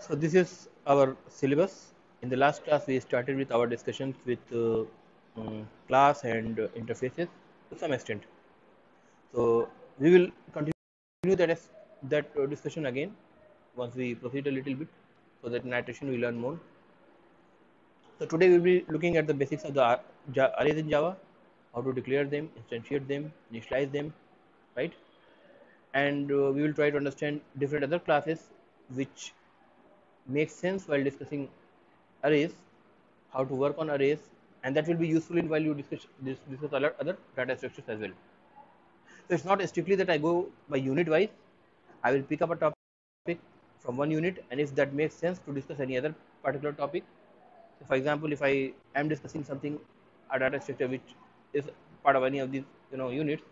So this is our syllabus. In the last class, we started with our discussions with uh, um, class and uh, interfaces to some extent. So we will continue that that uh, discussion again once we proceed a little bit, so that in iteration we learn more. So today we will be looking at the basics of the arrays in Java, how to declare them, instantiate them, initialize them, right? And uh, we will try to understand different other classes which makes sense while discussing arrays, how to work on arrays, and that will be useful in while you discuss, discuss other, other data structures as well. So it's not strictly that I go by unit wise. I will pick up a topic from one unit, and if that makes sense to discuss any other particular topic. So for example, if I am discussing something a data structure which is part of any of these you know units,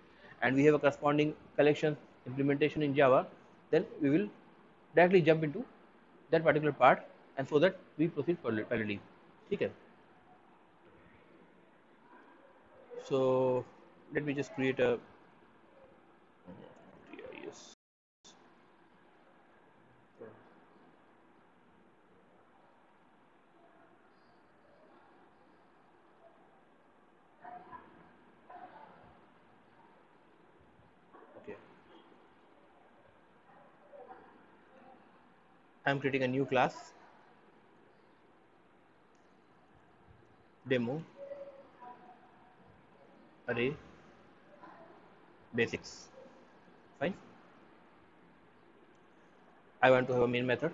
and we have a corresponding collection implementation in Java, then we will directly jump into that particular part and so that we proceed parallelly okay so let me just create a I'm creating a new class. Demo. Array. Basics. Fine. I want to have a main method.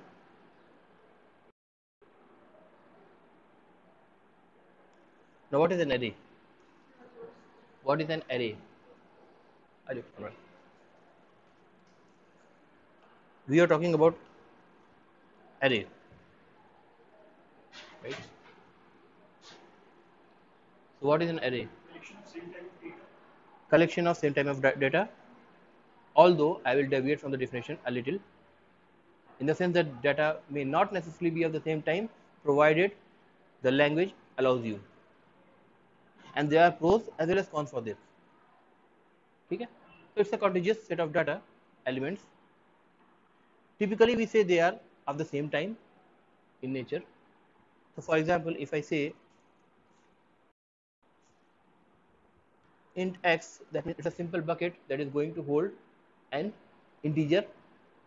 Now what is an array? What is an array? We are talking about array right so what is an array collection of same type of data. Although I will deviate from the definition a little. In the sense that data may not necessarily be of the same time provided the language allows you. And there are pros as well as cons for this. Okay? So it's a contiguous set of data elements. Typically we say they are of the same time in nature. So, for example, if I say int x that means it's a simple bucket that is going to hold an integer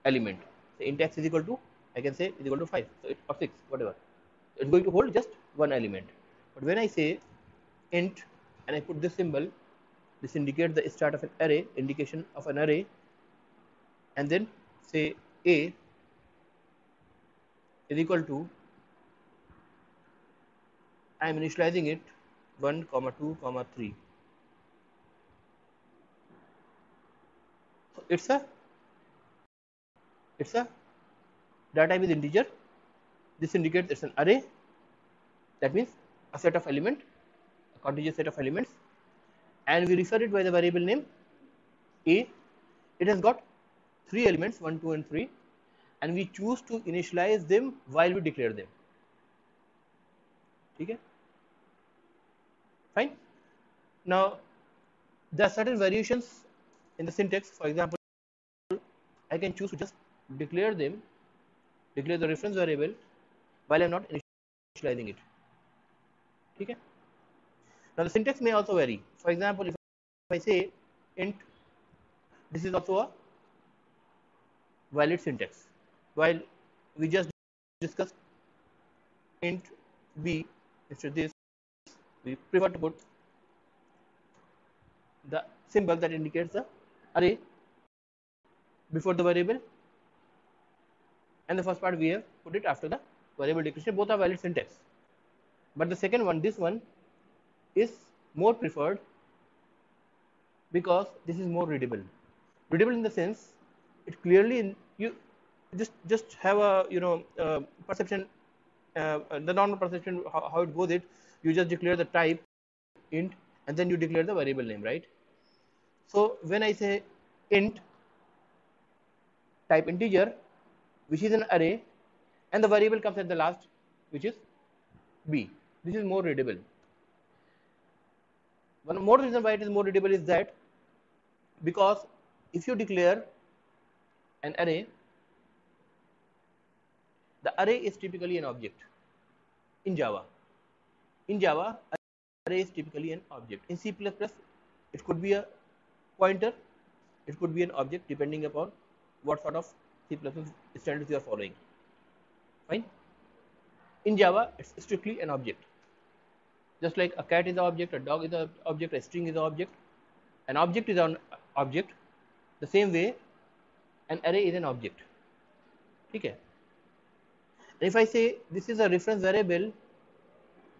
element. So, int x is equal to I can say is equal to 5 so it, or 6 whatever it's going to hold just one element. But when I say int and I put this symbol this indicates the start of an array indication of an array and then say a is equal to I am initializing it 1 comma 2 comma 3 so it's a it's a data type is integer. This indicates it's an array. That means a set of element a contiguous set of elements. And we refer it by the variable name a. It has got three elements 1 2 and 3 and we choose to initialize them while we declare them. Okay? Fine? Now there are certain variations in the syntax. For example I can choose to just declare them declare the reference variable while I'm not initializing it. Okay? Now the syntax may also vary. For example if I say int this is also a valid syntax while we just discussed int b instead this we prefer to put the symbol that indicates the array before the variable. And the first part we have put it after the variable declaration. Both are valid syntax. But the second one this one is more preferred because this is more readable. Readable in the sense it clearly just just have a you know uh, perception uh, the normal perception how, how, it goes it you just declare the type int and then you declare the variable name right? So when i say int type integer which is an array and the variable comes at the last which is b. This is more readable. One more reason why it is more readable is that because if you declare an array array is typically an object in Java. In Java, array is typically an object. In C++, it could be a pointer, it could be an object depending upon what sort of C++ standards you are following. Fine. In Java, it's strictly an object. Just like a cat is an object, a dog is an object, a string is an object. An object is an object. The same way, an array is an object. Okay. If I say this is a reference variable,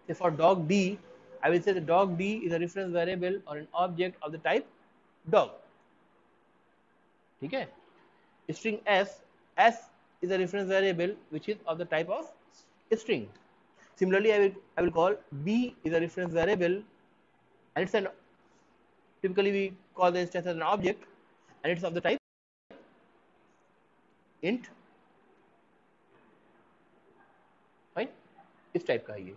say for dog D, I will say the dog D is a reference variable or an object of the type dog. Okay. String S, S is a reference variable which is of the type of string. Similarly, I will I will call B is a reference variable and it's an typically we call the instance as an object and it's of the type int इस type का है ये।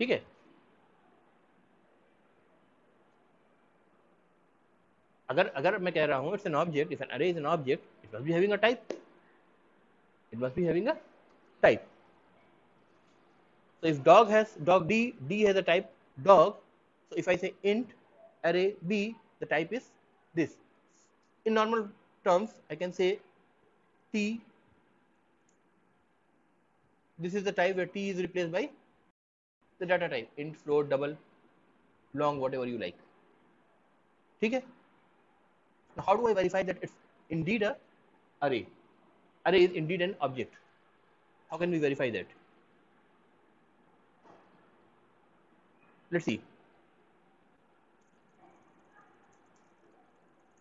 ठीक है? अगर अगर मैं कह रहा हूँ it's an object it's an array is an object it must be having a type it must be having a type so if dog has dog D D has a type dog so if I say int array B the type is this in normal terms I can say T this is the type where t is replaced by the data type. Int float double long whatever you like. Okay? Now how do i verify that it's indeed a array? Array is indeed an object. How can we verify that? Let's see.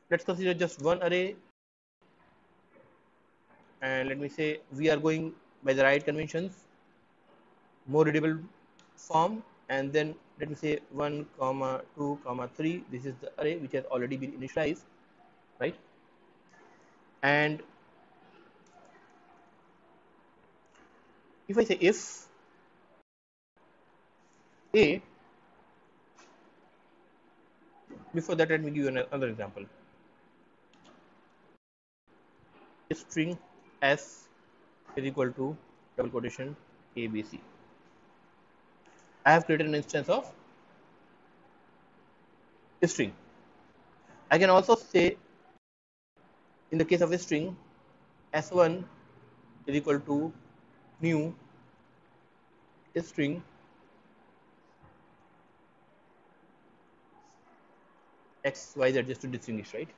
Let's consider just one array. And let me say we are going by the right conventions more readable form and then let me say 1 comma 2 comma 3 this is the array which has already been initialized right? And if I say if a before that let me give you another example. String s is equal to double quotation ABC. I have created an instance of a string. I can also say in the case of a string s1 is equal to new string x y z just to distinguish right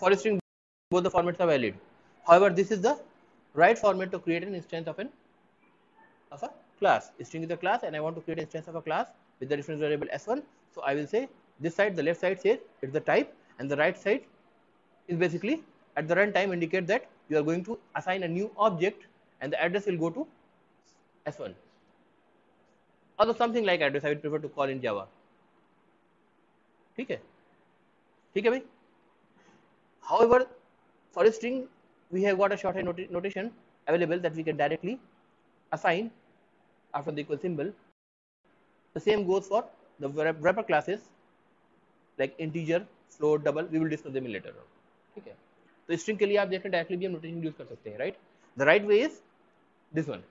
for a string both the formats are valid However, this is the right format to create an instance of an of a class. String is a class and I want to create an instance of a class with the reference variable s1. So, I will say this side the left side says it's the type and the right side is basically at the runtime indicate that you are going to assign a new object and the address will go to s1 although something like address I would prefer to call in Java. ठीक है ठीक है भाई however for a string we have got a shorthand not notation available that we can directly assign after the equal symbol. The same goes for the wrapper classes like integer, float, double. We will discuss them later on. Okay. So string के लिए आप देखें directly भी हम notation use कर सकते हैं, right? The right way is this one.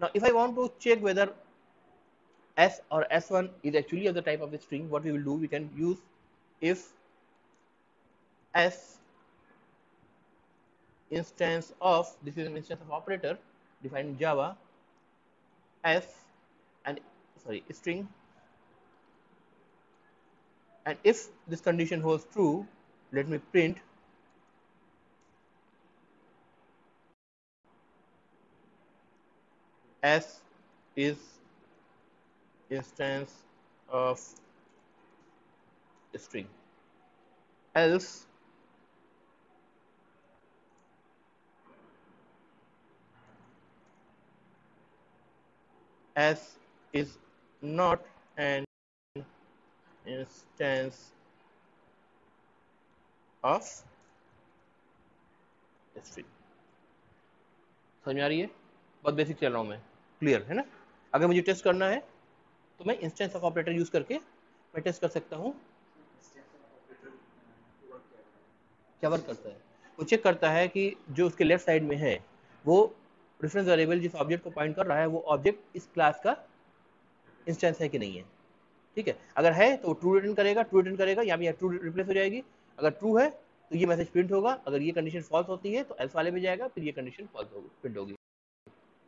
Now, if I want to check whether s or s1 is actually of the type of a string, what we will do, we can use if s instance of this is an instance of operator defined in Java s and sorry string. And if this condition holds true let me print s is instance of string. Else S is not an instance of string समझ में आ रही है? बहुत basic चल रहा हूँ मैं। Clear है ना? अगर मुझे टेस्ट करना है तो मैं इंस्टेंस ऑफ़ ऑपरेटर यूज़ करके मैं टेस्ट कर सकता हूँ। क्या वर्क करता है? वो चेक करता है कि जो उसके लेफ़्ट साइड में है, वो रेफरेंस वेरिएबल जिस ऑब्जेक्ट को पॉइंट कर रहा है, वो ऑब्जेक्ट इस क्लास का इंस्टेंस है कि नहीं है। ठीक है? अगर है तो ट्रू रिटर्न करेगा ट्रू रिटर्न करेगा, या भी ट्रू रिप्लेस हो जाएगी। अगर ट्रू है तो ये मैसेज प्रिंट होगा। अगर ये कंडीशन फॉल्स होती है तो एल्स वाले में जाएगा, फिर ये कंडीशन फॉल्स होगी प्रिंट होगी।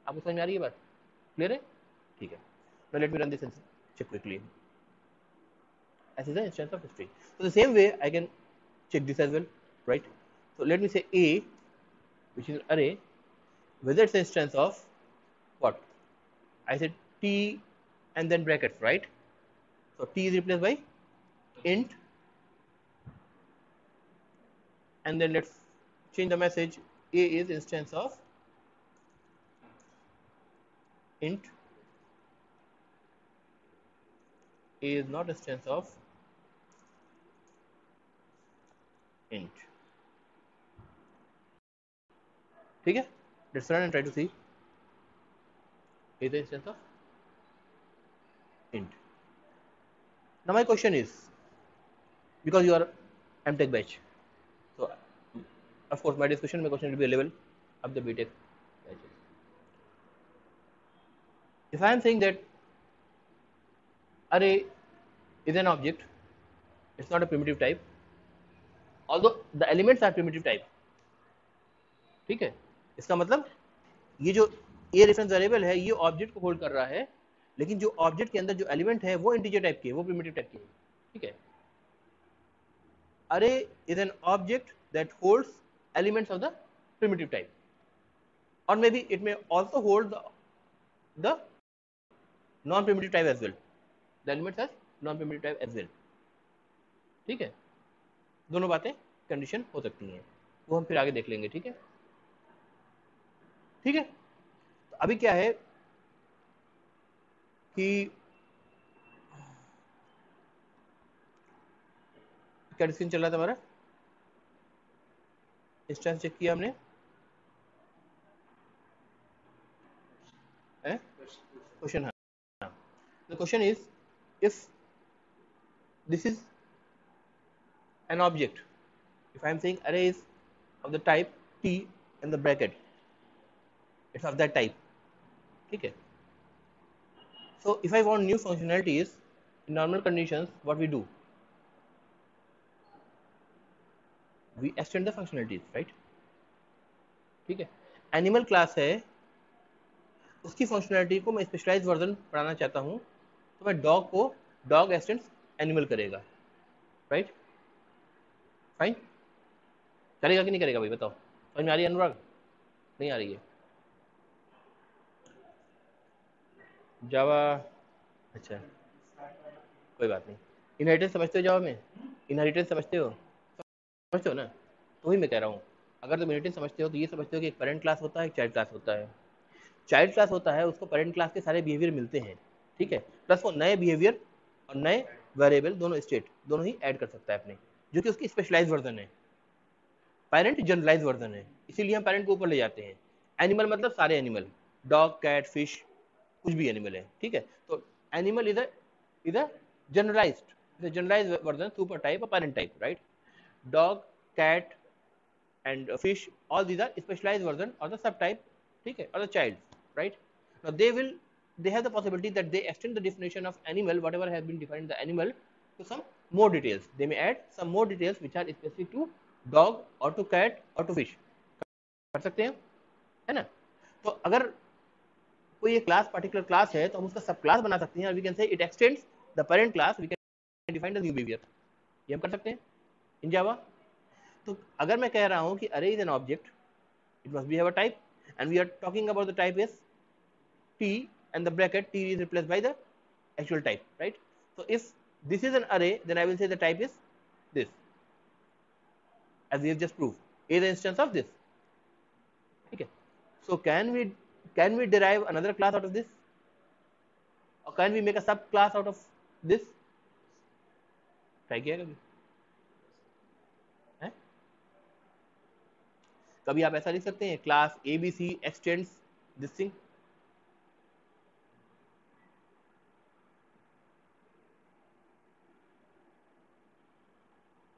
आपको समझ में आ रही है बात? क्लियर है? ठीक है। Now let me run this and check quickly as is the instance of history so the same way, i can check this as well, right? So let me say a, which is whether it's an instance of what i said t and then brackets right so t is replaced by int and then let's change the message a is instance of int a is not instance of int ठीक है let's run and try to see is the instance of int now my question is because you are mtech batch so of course my discussion my question will be available of the btech batches if i am saying that array is an object it's not a primitive type although the elements are primitive type ठीक है इसका मतलब ये जो a reference variable है, ये object को hold कर रहा है, लेकिन जो ऑब्जेक्ट के अंदर जो एलिमेंट है, वो इंटीजर टाइप के वो प्रिमिटिव टाइप के ठीक है? Array is an object that holds elements of the primitive type और may be it may also hold the non primitive type as well the elements as non primitive type as well ठीक है? दोनों बातें condition हो सकती हैं। वो हम फिर आगे देख लेंगे, ठीक है? ठीक है? तो अभी क्या है कि क्या डिस्क्रीन चल रहा था हमारा? इंस्टेंस चेक किया हमने। क्वेश्चन है। Question is if this is an object if I am saying array is of the type T and the bracket it's of that type okay so if I want new functionalities in normal conditions what we do we extend the functionalities right ठीक है animal class है उसकी functionality को मैं specialise version पढ़ाना चाहता हूँ तो मैं डॉग को डॉग एक्सटेंड्स एनिमल करेगा राइट फाइन करेगा कि नहीं करेगा भाई बताओ समझ में आ रही है अनुराग नहीं आ रही है जावा। अच्छा। कोई बात नहीं। इनहेरिटेंस समझते हो जावा में? इनहेरिटेंस समझते हो? समझते हो ना? तो वही मैं कह रहा हूँ। अगर तुम इनहेरिटेंस समझते हो तो ये समझते हो कि एक पेरेंट क्लास होता है एक चाइल्ड क्लास होता है। चाइल्ड क्लास होता है उसको पेरेंट क्लास के सारे बिहेवियर मिलते हैं ठीक है? प्लस वो नए बिहेवियर और नए वेरिएबल दोनों स्टेट दोनों ही ऐड कर सकता है अपने जो कि उसकी स्पेशलाइज वर्जन है। पेरेंट जनरलाइज वर्जन है। इसीलिए हम पेरेंट को ऊपर ले जाते हैं। एनिमल मतलब सारे एनिमल डॉग कैट फ़िश कुछ भी एनिमल है ठीक है तो animal is is a generalized generalize version super type और parent type right dog cat and fish all these are specialize version और द सब टाइप ठीक है और the child right now they will they have the possibility that they extend the definition of animal whatever has been defined the animal to some more details they may add some more details which are specific to dog or to cat or to fish कर सकते हैं है ना तो अगर कोई एक class particular class है तो हम उसका सब क्लास बना सकते हैं we can say it extends the parent class we can define the new behaviour ये हम कर सकते हैं? इन जावा तो अगर मैं कह रहा हूँ कि array is an object it must be have a type and we are talking about the type is T and the bracket T is replace by the actual type right so if this is an array then I will say the type is this as you have just prove a the instance of this ठीक है? So can we can we derive another class out of this or can we make a sub class out of this try किया कभी है कभी आप ऐसा लिख सकते हैं class A B C extends this thing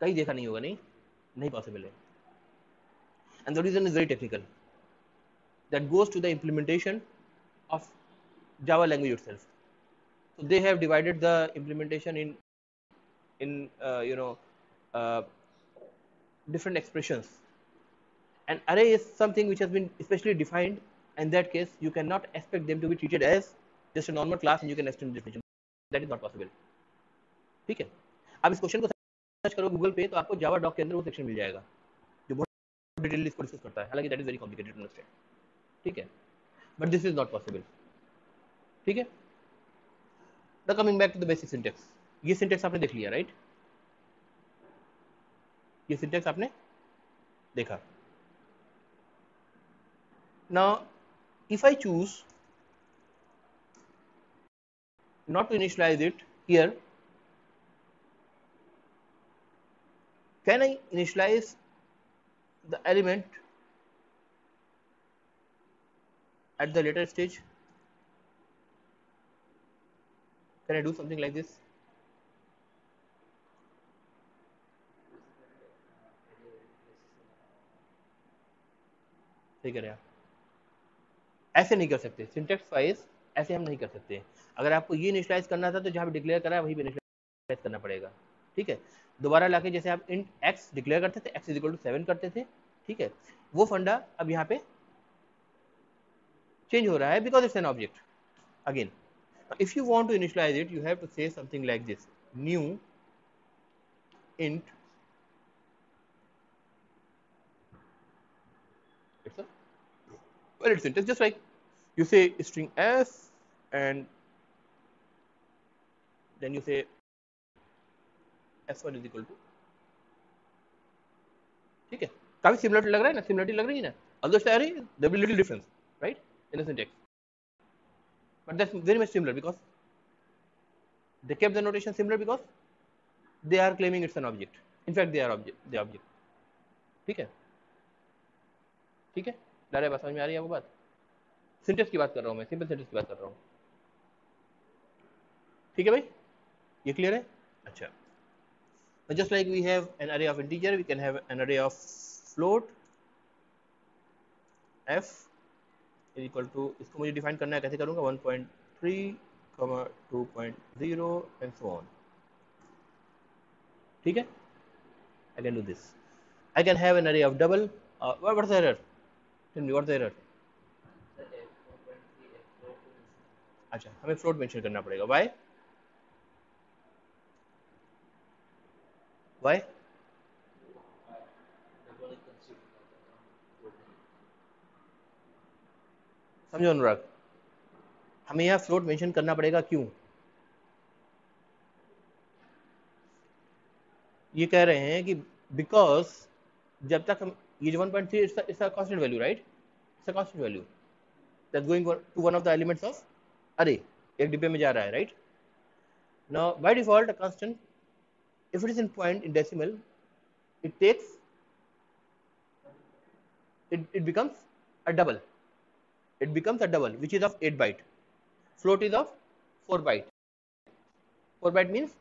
कहीं देखा नहीं होगा नहीं नहीं पॉसिबल है and the reason is very technical that goes to the implementation of Java language itself. So they have divided the implementation in in uh, you know uh, different expressions. An array is something which has been especially defined. In that case, you cannot expect them to be treated as just a normal class and you can extend the definition. That is not possible. ठीक है आप इस question को search करो Google पे तो आपको जावा dock के अंदर वो सेक्शन मिल जाएगा जो बहुत डिटेल इसको डिस्कस करता है हालांकि that is very complicated to understand ठीक है? But this is not possible ठीक है? The coming back to the basic syntax ये सिंटेक्स आपने देख लिया राइट ये सिंटेक्स आपने देखा। ना if I choose not to initialize it here, can I initialize the element at the later stage? Can I do something like this? ठीक है ऐसे नहीं कर सकते। सिंटेक्स वाइज ऐसे हम नहीं कर सकते। अगर आपको ये इनिशलाइज करना था तो जहाँ भी डिक्लेयर करा है वहीं इनिशलाइज करना पड़ेगा। ठीक है? दोबारा लाके जैसे आप इन एक्स डिक्लेयर करते थे X is equal to seven करते थे, ठीक है? वो फंडा अब यहाँ पे चेंज हो रहा है because it's an object again if you want to initialize it you have to say something like this new int it's a valid syntax just like you say string s and then you say s1 is equal to ठीक है काफ़ी similar लग रहा है ना similarity लग रही है ना although it's array there will in the syntax but that's very much similar because they kept the notation similar because they are claiming it's an object in fact they are object the object ठीक है ठीक है direct बात समझ में आ रही है आपको बात सिंटेक्स की बात कर रहा हूँ मैं सिंपल सिंटेक्स की बात कर रहा हूँ ठीक है भाई ये क्लियर है अच्छा But just like we have an array of integer, we can have an array of float f is equal to इसको मुझे डिफाइन करना है कैसे करूँगा 1.3 comma 2.0 and so on ठीक है I can do this I can have an array of double uh, what, what's the error tell me what's the error अच्छा हमें फ्लोट मेंशन करना पड़ेगा why why समझो अनुराग हमें यहाँ फ्लोट मेंशन करना पड़ेगा क्यों? ये कह रहे हैं कि बिकॉज़ जब तक हम ये जो 1.3 it's it's a constant value right it's a constant value that's going to one of the elements of array एक डिब्बे में जा रहा है right now by default a constant if it is in point in decimal it takes it, it becomes a double. It becomes a double which is of 8 byte. Float is of 4 byte. 4 byte means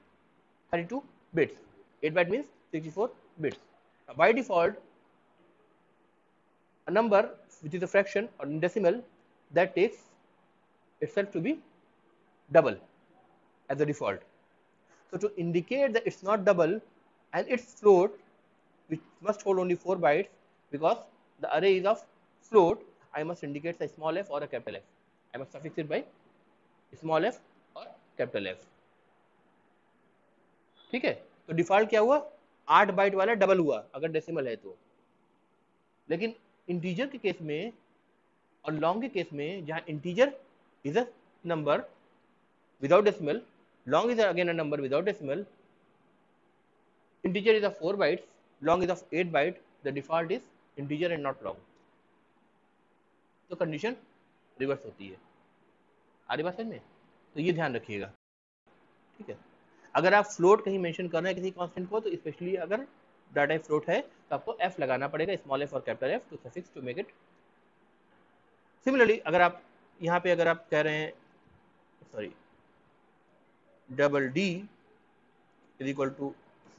32 bits. 8 byte means 64 bits. Now, by default a number which is a fraction or decimal that takes itself to be double as a default. So to indicate that it's not double and it's float, which must hold only 4 bytes because the array is of float, I must indicate a small f or a capital F. I must suffix it by small f or capital F. ठीक है तो default क्या हुआ आठ bite वाला double हुआ, अगर decimal है तो लेकिन इंटीजर के केस में और लॉन्ग के केस में जहाँ integer is a number without decimal long is again a number without decimal integer is a four bytes long is a byte the default is integer and not long तो condition reverse होती है। आ रही बात समझ में? तो ये ध्यान रखिएगा। ठीक है? अगर आप फ्लोट कहीं मेंशन कर रहे हैं किसी कांस्टेंट को तो स्पेशली अगर डाटा फ्लोट है तो आपको एफ़ लगाना पड़ेगा स्मॉल एफ़ और capital F to suffix to make it similarly अगर आप यहाँ पे अगर आप कह रहे हैं sorry double D is equal to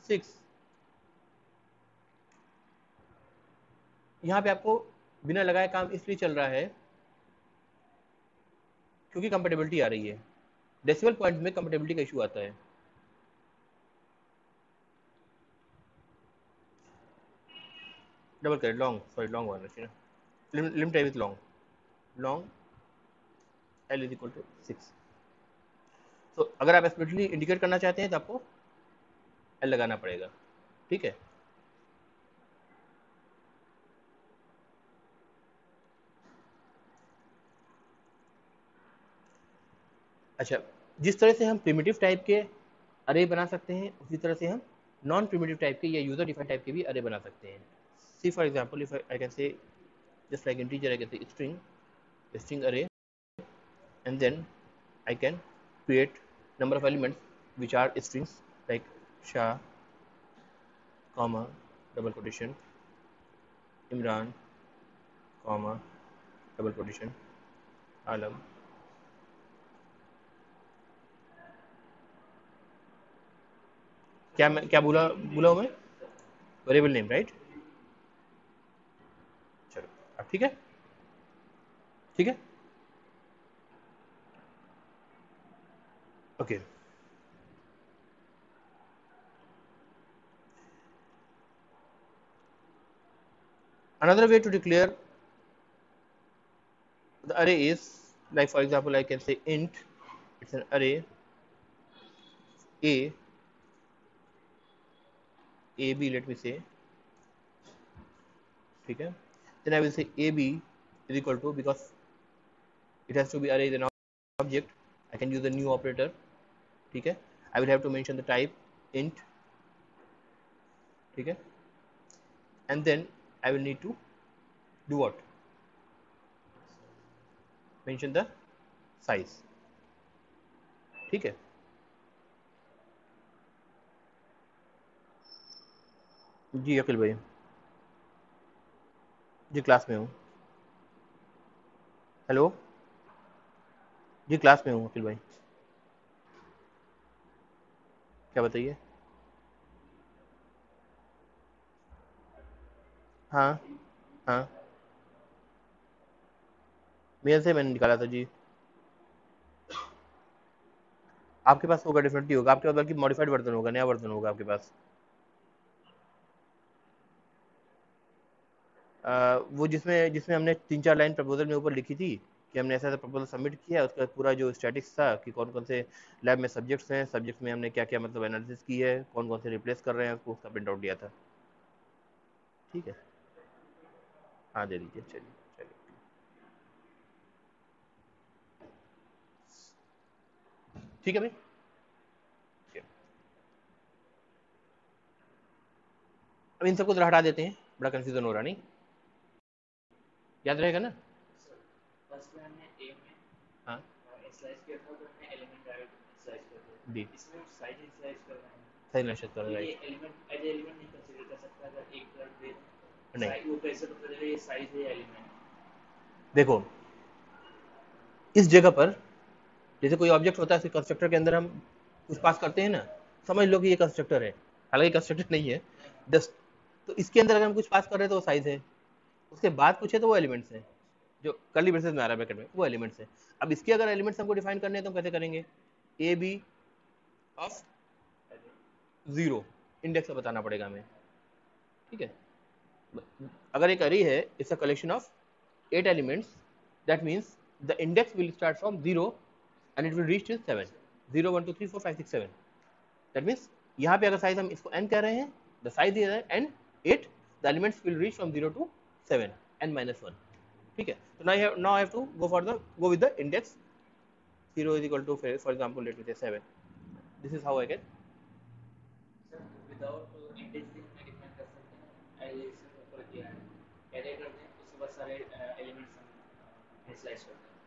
6 यहाँ पे आपको बिना लगाए काम इसलिए चल रहा है क्योंकि कंपेटेबिलिटी आ रही है। डेसिमल पॉइंट में कंपेटेबिलिटी का इशू आता है। डबल करें लॉन्ग सॉरी लॉन्ग वन चाहिए लिमिट है with long long L is equal to six तो अगर आप एक्सप्लिटली इंडिकेट करना चाहते हैं तो आपको एल लगाना पड़ेगा। ठीक है? अच्छा जिस तरह से हम प्रिमिटिव टाइप के अरे बना सकते हैं, उसी तरह से हम नॉन प्रिमेटिव टाइप के या यूज़र डिफाइन टाइप के भी अरे बना सकते हैं। C for example I can say just like integer I can say string string array and then I can create number of elements which are strings like Shah comma double quotation Imran comma double quotation Alam क्या मैं क्या बोला बोला हूँ मैं variable name right चलो अब ठीक है ठीक है okay another way to declare the array is like for example I can say int it's an array a a b let me say ठीक है then I will say a b is equal to because it has to be array is an object I can use the new operator ठीक है I will have to mention the type int ठीक है and then I will need to do what mention the size ठीक है जी, अखिल भाई। जी class में हूँ। Hello जी class में हूँ, अखिल भाई। क्या बताइए? हाँ हाँ। मेल से मैंने निकाला था, जी। आपके पास होगा डेफिनेटली होगा। आपके पास बल्कि मॉडिफाइड वर्जन होगा, नया वर्जन होगा आपके पास। वो जिसमें जिसमें हमने तीन चार लाइन प्रपोजल में ऊपर लिखी थी कि हमने ऐसा ऐसा प्रपोजल सबमिट किया है उसका पूरा जो स्टैटिक्स था कि कौन कौन से लैब में सब्जेक्ट्स हैं सब्जेक्ट्स में हमने क्या क्या मतलब एनालिसिस की है कौन कौन से रिप्लेस कर रहे हैं, उसको उसका प्रिंट आउट दिया था। ठीक है? हाँ दे दीजिए, चलिए ठीक है भाई? अब इन सबको हटा देते हैं, बड़ा कंफ्यूजन हो रहा नहीं। याद रहेगा ना? हाँ। डी सही कर नहीं देखो इस जगह पर जैसे कोई ऑब्जेक्ट होता है कंस्ट्रक्टर के अंदर हम कुछ पास करते हैं ना समझ लो कि ये कंस्ट्रक्टर है। हालाँकि कंस्ट्रक्टर नहीं है। जस्ट तो इसके अंदर अगर हम कुछ पास कर रहे हैं तो वो साइज़ है। उसके बाद है तो वो एलिमेंट्स है, जो कर्ली ब्रेसेस में आ रहा है ब्रैकेट में, वो एलिमेंट्स है। अब इसके अगर एलिमेंट्स हमको डिफाइन करने हैं तो हम कैसे करेंगे? A B of zero index का बताना पड़ेगा हमें। ठीक है? अगर एक अरे है it's a collection of eight elements that means the index will start from zero and it will reach to seven zero one two three four five six seven that means यहाँ पे अगर size हम इसको N कह रहे हैं the size is N eight the elements will reach from zero to seven N minus one ठीक है? तो now I have, now I have to go for the, go with the index. 0 is equal to, for example, let me say 7 this is how I get.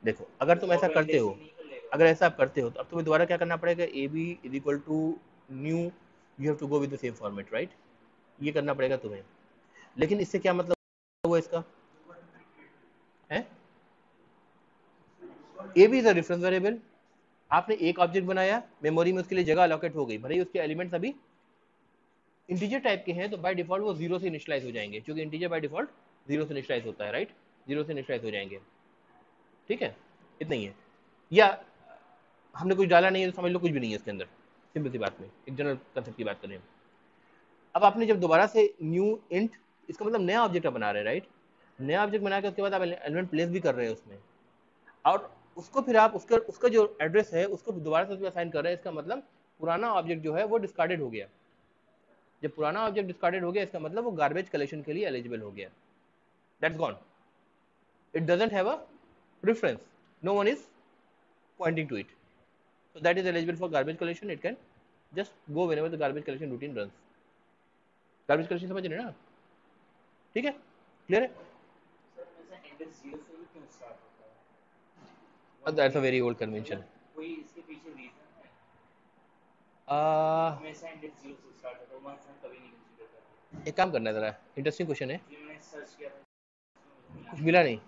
देखो, अगर तुम ऐसा करते हो, अगर ऐसा आप करते हो तो अब तुम्हें दोबारा क्या करना पड़ेगा? A B is equal to new you have to go with the same format right ये करना पड़ेगा तुम्हें। लेकिन इससे क्या मतलब हुआ इसका? है? A B is a reference variable आपने एक ऑब्जेक्ट बनाया मेमोरी में उसके लिए जगह अलोकेट हो गई। भले ही उसके एलिमेंट्स अभी इंटीजर टाइप के हैं तो बाय डिफ़ॉल्ट वो ज़ीरो से इनिशियलाइज हो जाएँगे। क्योंकि इंटीजर बाय डिफ़ॉल्ट ज़ीरो से इनिशलाइज होता है राइट ज़ीरो से इनिशलाइज हो जाएँगे। ठीक है? इतना ही। है या हमने कुछ डाला नहीं है तो समझ लो कुछ भी नहीं है इसके अंदर। सिंपल सी बात में एक जनरल कंसेप्ट की बात करें अब आपने जब दोबारा से न्यू इंट इसका मतलब नया ऑब्जेक्ट आप बना रहे हैं राइट नया ऑब्जेक्ट बना के उसके बाद आप एलिमेंट प्लेस भी कर रहे हैं उसमें। और उसको फिर आप उसका उसका जो एड्रेस है, उसको दोबारा से उसमें असाइन कर रहे हैं, इसका मतलब पुराना ऑब्जेक्ट जो है वो डिस्कार्डेड हो गया। जब पुराना ऑब्जेक्ट डिस्कार्डेड हो गया, इसका मतलब वो गार्बेज कलेक्शन के लिए एलिजिबल हो गया। That's gone it doesn't have a reference no one is pointing to it. So that is eligible for garbage collection. It can just go whenever the garbage collection routine runs. Garbage collection समझ रहे ना ठीक है? Clear है? Sir हमेशा index zero से क्यों start होता that's a very old convention. कोई इसके पीछे रीजन है हमेशा इंडेक्स ज़ीरो से स्टार्ट होता वन से कभी नहीं कंसीडर करते एक काम करना है जरा इंटरेस्टिंग क्वेश्चन है। मैंने सर्च किया कुछ मिला नहीं।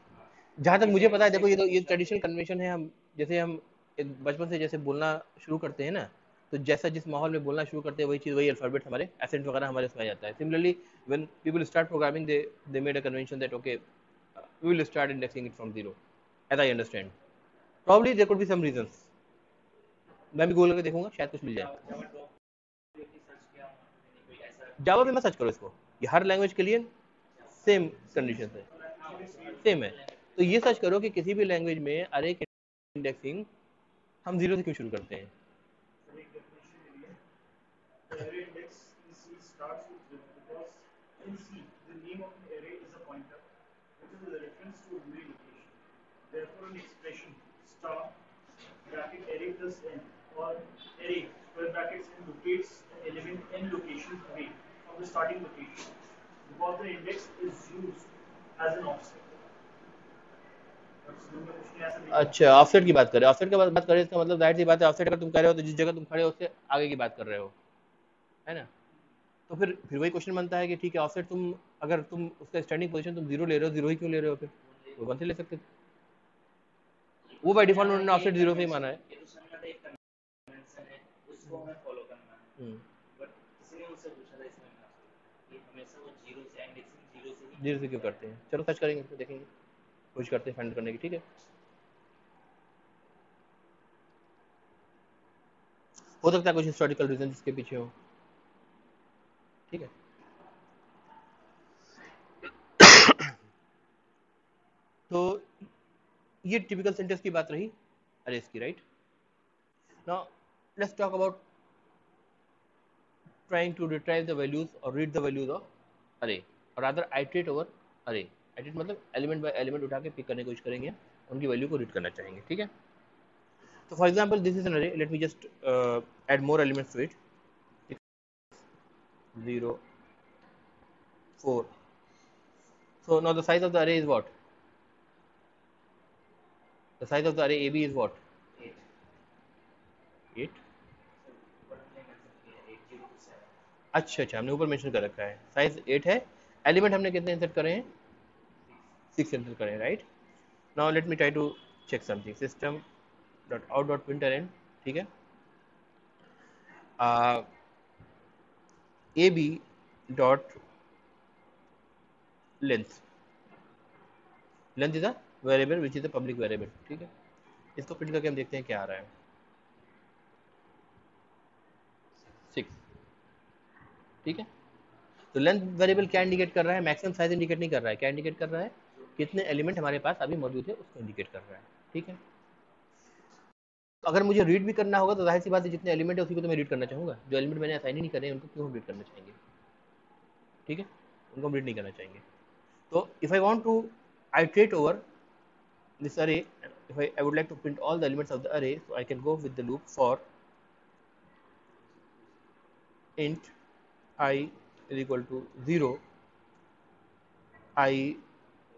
जहाँ तक मुझे पता है देखो ये तो ये ट्रेडिशनल कन्वेंशन है हम जैसे हम बचपन से जैसे बोलना शुरू करते हैं ना तो जैसा जिस माहौल में बोलना शुरू करते हैं, वही चीज़, वही अल्फ़ाबेट हमारे एसेंट वगैरह हमारे उसमें आ जाता है। Similarly when people start programming they they made a convention that okay we will start indexing it from zero as I understand probably there could be some reasons मैं भी गूगल करके देखूँगा, शायद कुछ मिल जाए। जावा में मैं सर्च करो इसको। ये हर लैंग्वेज के लिए सेम कंडीशन है। सेम है। तो ये सर्च करो कि किसी भी लैंग्वेज में, अरे इंडेक्सिंग हम ज़ीरो से क्यों शुरू करते हैं So एक definition मिली है. The array index in C starts with zero because in C the name of an array is a pointer which is a reference to a memory location. Therefore, an star bracket array plus n or array square brackets locates an element n locations away from the starting location. Because the index is used as an offset. अच्छा offset की बात करें offset की बात करें इसका मतलब ज़ाहिर सी बात है ऑफसेट अगर तुम कर रहे हो तो जिस जगह तुम खड़े हो, उससे आगे की बात कर रहे हो। है ना? तो फिर फिर वही क्वेश्चन बनता है कि ठीक है ऑफसेट तुम, अगर तुम उसका स्टैंडिंग पोजीशन तुम ज़ीरो ले रहे हो ज़ीरो ही क्यों ले रहे हो फिर? वन से ले सकते थे? वो बाय डिफ़ॉल्ट उन्होंने ऑफसेट ज़ीरो से ही माना है। ये तो समझा था एक कन्वेंशन उसको हमें फॉलो करना है हम्म, ज़ीरो से इंडेक्सिंग ज़ीरो से ज़ीरो से क्यों करते हैं? चलो सर्च करेंगे इसको देखेंगे। कोशिश करते हैं फाइंड करने की ठीक है? हो सकता है कुछ हिस्टोरिकल रीजन इसके पीछे हो। ठीक है? तो ये टिपिकल सेंटेंस की बात रही। अरेस की right now let's talk about trying to retrieve the values और read the values of array और other iterate over array iterate मतलब एलिमेंट बाय एलिमेंट उठा के पिक करने की कोशिश करेंगे। उनकी वैल्यू को रीड करना चाहेंगे, ठीक है? तो for example this is an array let me just add more elements to it zero four so now the size of the array is what the size of the array ab is what? Eight 8 one हमने mention किया eight zero to seven अच्छा अच्छा हमने ऊपर mention कर रखा है। Size 8 है। एलिमेंट हमने कितने इंसर्ट करे हैं? सिक्स इंसर्ट करे हैं right now let me try to check something system dot out dot printer N ठीक है? A B dot length length is a variable which is a public variable ठीक है? इसको प्रिंट करके हम देखते हैं क्या आ रहा है। सिक्स ठीक है? तो लेंथ वेरिएबल क्या इंडिकेट कर रहा है? मैक्सिमम साइज़ इंडिकेट नहीं कर रहा है। क्या इंडिकेट कर रहा है? कितने एलिमेंट हमारे पास अभी मौजूद है, उसको इंडिकेट कर रहा है। ठीक है? तो अगर मुझे रीड भी करना होगा तो ज़ाहिर सी बात है जितने एलिमेंट है उसी को तो मैं रीड करना चाहूँगा। जो एलिमेंट मैंने असाइन ही नहीं करे, उनको क्यों हम रीड करना चाहेंगे? ठीक है? उनको हम रीड नहीं करना चाहेंगे। तो if I want to iterate over this array if I, I would like to print all the elements of the array so I can go with the loop for int i is equal to 0 i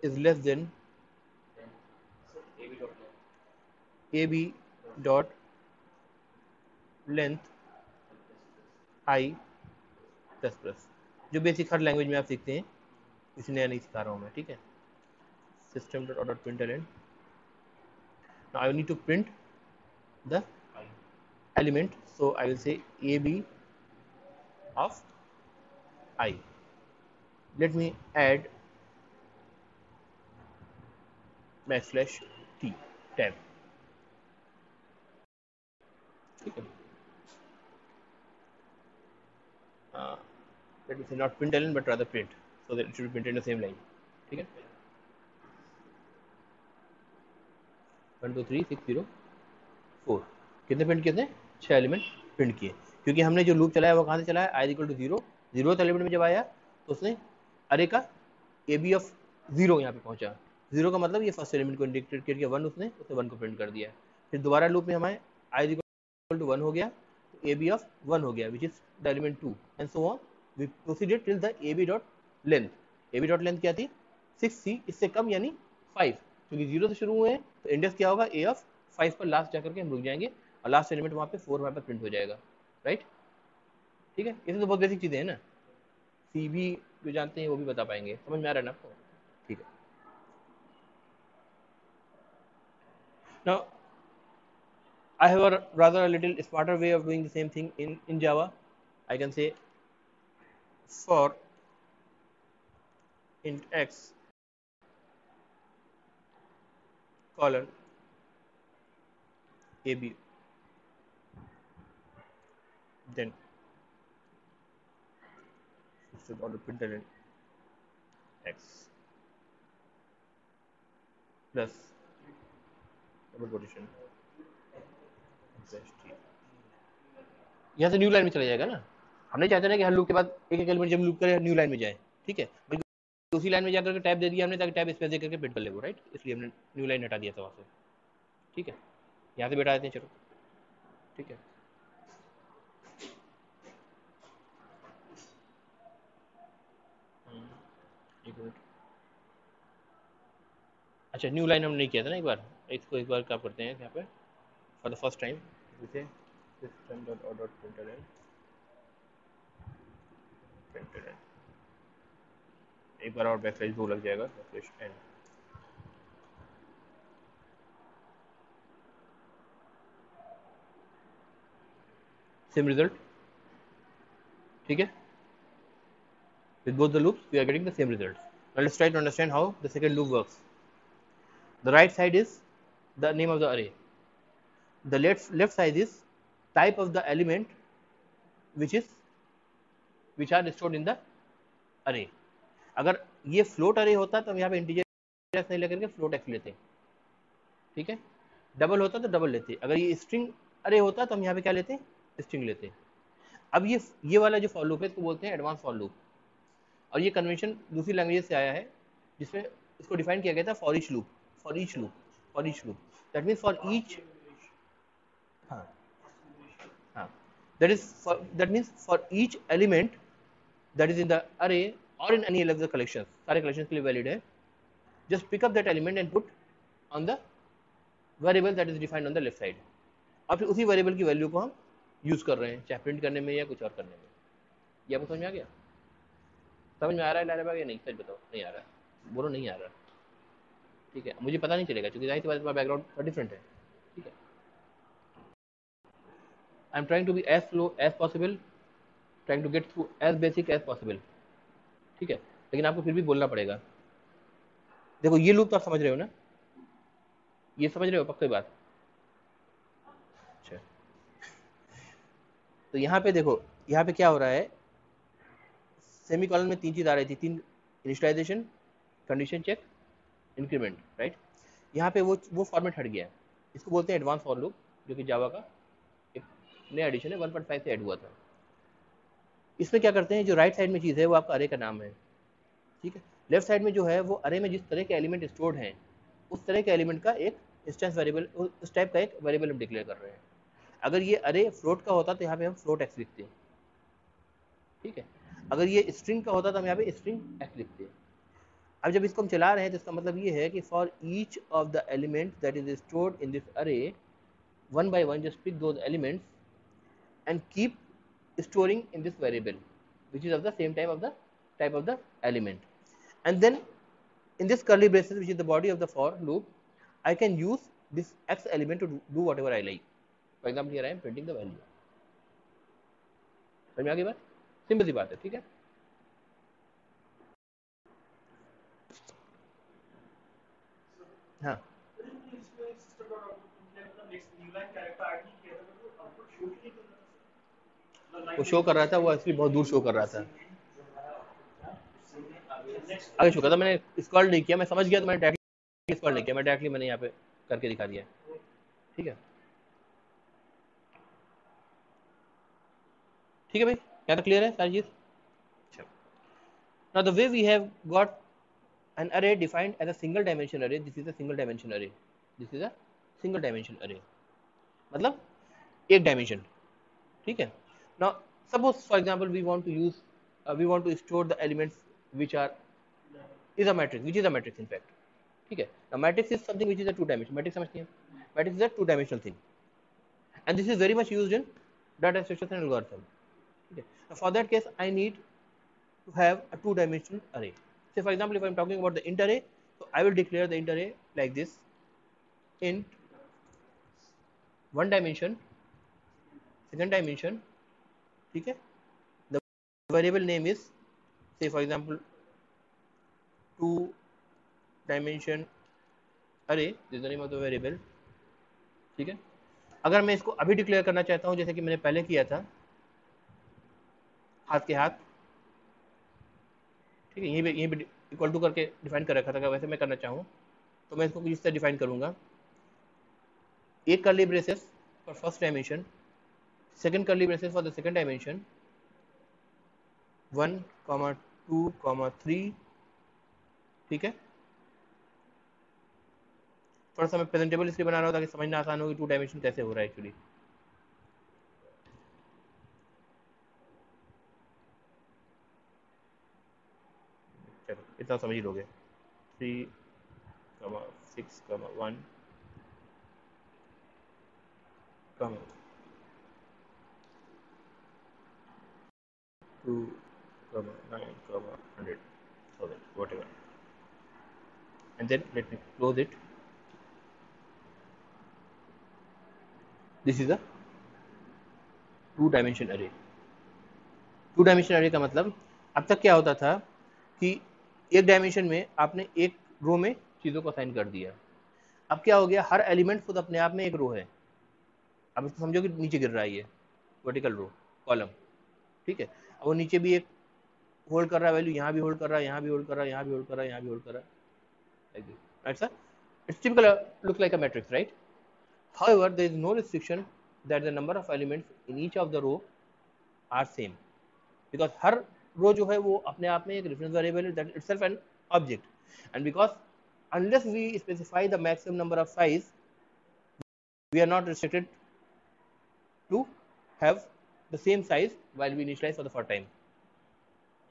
is less than ab dot length i plus plus जो basic हर language में आप सीखते हैं कुछ नया नहीं सिखा रहा हूँ मैं ठीक है system dot out dot println now I need to print the element. So I will say AB of I. Let me add backslash T tab. Uh, let me say not print element but rather print so that it should be printed in the same line. Okay. One two three six zero four कितने print किए थे? छः element print किए। क्योंकि हमने जो loop चलाया, वो कहाँ से चलाया? I equal to zero zero element में जब आया तो उसने अरे का ए बी ऑफ़ ज़ीरो यहाँ पे पहुँचा। ज़ीरो का मतलब ये फ़र्स्ट एलिमेंट को इंडिकेट किया वन उसने उसने वन को प्रिंट कर दिया। फिर दोबारा लूप में हमारे आई इक्वल टू वन हो गया तो ए बी ऑफ़ वन हो गया which is the element two and so on we proceeded till the A B dot length A B dot length क्या थी? सिक्स सी इससे कम यानी फाइव क्योंकि ज़ीरो से शुरू हुए हैं। तो इंडेक्स क्या होगा? ए ऑफ़ फाइव पर लास्ट जाकर के हम रुक जाएँगे और लास्ट एलिमेंट वहाँ पे फोर वहाँ पर प्रिंट हो जाएगा राइट ठीक है? ये तो बहुत बेसिक चीज़ें हैं ना। सी भी जो जानते हैं वो भी बता पाएँगे। समझ में आ रहा है ना आपको? ठीक है। Now, I have a rather a little smarter way of doing the same thing in in Java. I can say for int colon ab then println x plus double quotation. यहाँ से न्यू लाइन में चला जाएगा ना? हमने चाहते ना कि हर लूप के बाद एक एक एलिमेंट जब लूप करे न्यू लाइन में जाए। ठीक है? उसी लाइन में जाकर के टैब दे दिया हमने, ताकि टैब स्पेस दे करके प्रिंट कर ले राइट इसलिए हमने न्यू लाइन हटा दिया था वहाँ से। ठीक है? यहाँ से बैठा देते हैं, चलो। ठीक है? मिनट। अच्छा न्यू लाइन हमने नहीं किया था ना एक बार? इसको एक बार क्या करते हैं यहाँ पे? फॉर द फ़र्स्ट टाइम इसे system dot out dot println println एक बार और बैकस्लैश दो लग जाएगा बैकस्लैश एन same result ठीक है with both the loops we are getting the same results now let's try to understand how the second loop works the right side is the name of the array the left left side is type of the element which is which are stored in the array अगर ये float अरे होता तो हम यहाँ पे integer नहीं लेकर के फ्लोट एक्स लेते। ठीक है? डबल होता तो डबल लेते। अगर ये स्ट्रिंग अरे होता तो हम यहाँ पे क्या लेते? स्ट्रिंग लेते। अब ये ये वाला जो फॉर है इसको बोलते हैं एडवांस फॉर और ये कन्वेंशन दूसरी लैंग्वेज से आया है, जिसमें इसको डिफाइन किया गया था for each loop for each loop for each loop that means for each हाँ। हाँ। Is for that means for each element that is in the array or in any other collections सारे collections के लिए valid है just pick up that element and put on the variable that is defined on the left side और फिर उसी variable की value को हम use कर रहे हैं चाहे print करने में या कुछ और करने में ये आपको समझ में आ गया समझ में आ रहा है लारे या नहीं बताओ नहीं आ रहा बोलो नहीं आ रहा ठीक है मुझे पता नहीं चलेगा क्योंकि ज़ाहिर सी बात तुम्हारा बैकग्राउंड थोड़ा डिफरेंट है ठीक है I'm trying to be as slow as possible, trying to get through as basic as possible. ठीक है? लेकिन आपको फिर भी बोलना पड़ेगा। देखो, ये लूप तो आप समझ रहे हो ना? ये समझ रहे हो? पक्की बात? अच्छा। तो यहाँ पे देखो, यहाँ पे क्या हो रहा है? सेमी कॉलन में तीन चीज़ आ रही थी। तीन initialization condition check increment right यहाँ पे वो वो फॉर्मेट हट गया। है इसको बोलते हैं एडवांस फॉर लूप जो कि जावा का एक नया एडिशन है। 1.5 से ऐड हुआ था। इसमें क्या करते हैं, जो राइट साइड में चीज़ है, वो आपका अरे का नाम है। ठीक है? लेफ़्ट साइड में जो है, वो अरे में जिस तरह के एलिमेंट स्टोर्ड हैं, उस तरह के एलिमेंट का एक इंस्टेंस वेरिएबल उस टाइप का एक वेरिएबल हम डिक्लेयर कर रहे हैं। अगर ये अरे फ्लोट का होता तो यहाँ पे हम फ्लोट एक्स लिखते हैं। ठीक है? अगर ये स्ट्रिंग का होता तो हम यहाँ पे स्ट्रिंग एक्स लिखते हैं। अब जब इसको हम चला रहे हैं तो इसका मतलब ये है कि for each of the element that is stored in this array one by one just pick those elements and keep storing in this variable which is of the same type of the type of the element and then in this curly braces which is the body of the for loop I can use this x element to do whatever I like for example here I am printing the value समझ में आ गई बात simple सी बात है ठीक है हाँ वो शो कर रहा था वो एक्चुअली बहुत दूर शो कर रहा था आगे शो कर था मैंने स्क्रॉल नहीं किया मैं समझ गया तो मैंने डायरेक्टली स्क्रॉल नहीं किया मैं डायरेक्टली मैंने यहाँ पे करके दिखा दिया ठीक है ठीक है भाई क्या तो क्लियर है सारी चीज़ now the way we have got an array defined as a single dimension array this is a single dimension array this is a single dimension array मतलब एक dimension ठीक है now suppose for example we want to use uh, we want to store the elements which are is a matrix which is a matrix in fact ठीक है now matrix is something which is a two dimension matrix समझते हैं matrix is a two dimensional thing and this is very much used in data structures and algorithm okay now for that case i need to have a two dimensional array say for example if i'm talking about the int array so i will declare the int array like this int one dimension second dimension okay the variable name is, say for example, two dimension array, this is the name ठीक है? अगर मैं इसको अभी declare करना चाहता हूँ, जैसे कि मैंने पहले किया था, हाथ के हाथ, ठीक है? यहीं पे यहीं पे इक्वल टू करके डिफाइन कर रखा था, अगर वैसे मैं करना चाहूँ तो मैं इसको इस तरह डिफाइन करूँगा। एक curly braces for first dimension second curly braces for the second dimension one comma two comma three ठीक है? थोड़ा सा मैं प्रेजेंटेबल इसलिए बना रहा हूँ ताकि समझना आसान हो कि टू डायमेंशन कैसे हो रहा है एक्चुअली चलो, इतना समझ ही लोगे। Three comma six comma one comma two comma nine comma hundred thousand whatever and then let me close it. This is a two dimension array two dimension array का मतलब अब तक क्या होता था कि एक डायमेंशन में आपने एक रो में चीज़ों को साइन कर दिया। अब क्या हो गया? हर एलिमेंट खुद अपने आप में एक रो है। अब इसको समझो कि नीचे गिर रहा है ये वर्टिकल रो कॉलम ठीक है? वो नीचे भी एक होल्ड कर रहा है वैल्यू यहाँ भी होल्ड कर रहा है, यहाँ भी होल्ड कर रहा है, यहाँ भी होल्ड कर रहा है, यहाँ भी होल्ड कर रहा है। Right sir it's typical look like a matrix right however is no restriction that the number of elements in each of the row are same because her row जो है वो अपने आप में एक रेफरेंस वेरिएबल है that itself an object and because unless we specify the maximum number of size we are not restricted to have the same size while we initialize for the first time.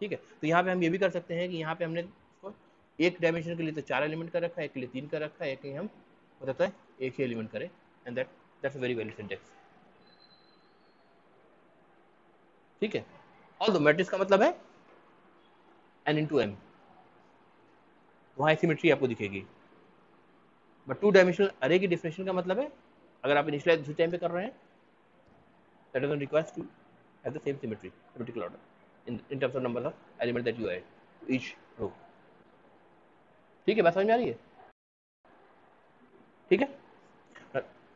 ठीक है? तो यहाँ पे हम ये भी कर सकते हैं कि यहाँ पे हमने इसको एक डायमेंशन के लिए तो चार एलिमेंट कर रखा है, एक के लिए तीन कर रखा है, एक के हम हो सकता है एक ही एलिमेंट करें and that that's very well syntax ठीक है? ऑल दो मैट्रिक्स का मतलब है एन इन टू एम वहाँ सिमेट्री आपको दिखेगी। बट टू डायमेंशनल अरे की डिफिनेशन का मतलब है, अगर आप इनिशियलाइज दूसरे टाइम पे कर रहे हैं that doesn't requires to have the same symmetry particular order in in terms of number of element that you add each row ठीक है बात समझ में आ रही है ठीक है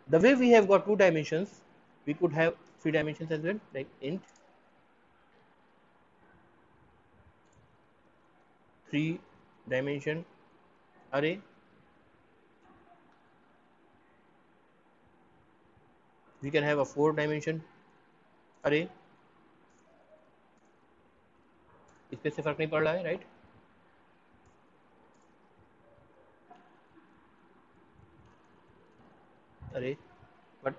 the way we have got two dimensions we could have three dimensions as well like int three dimension array we can have a four dimension अरे इस पे से फ़र्क नहीं पड़ रहा है right array but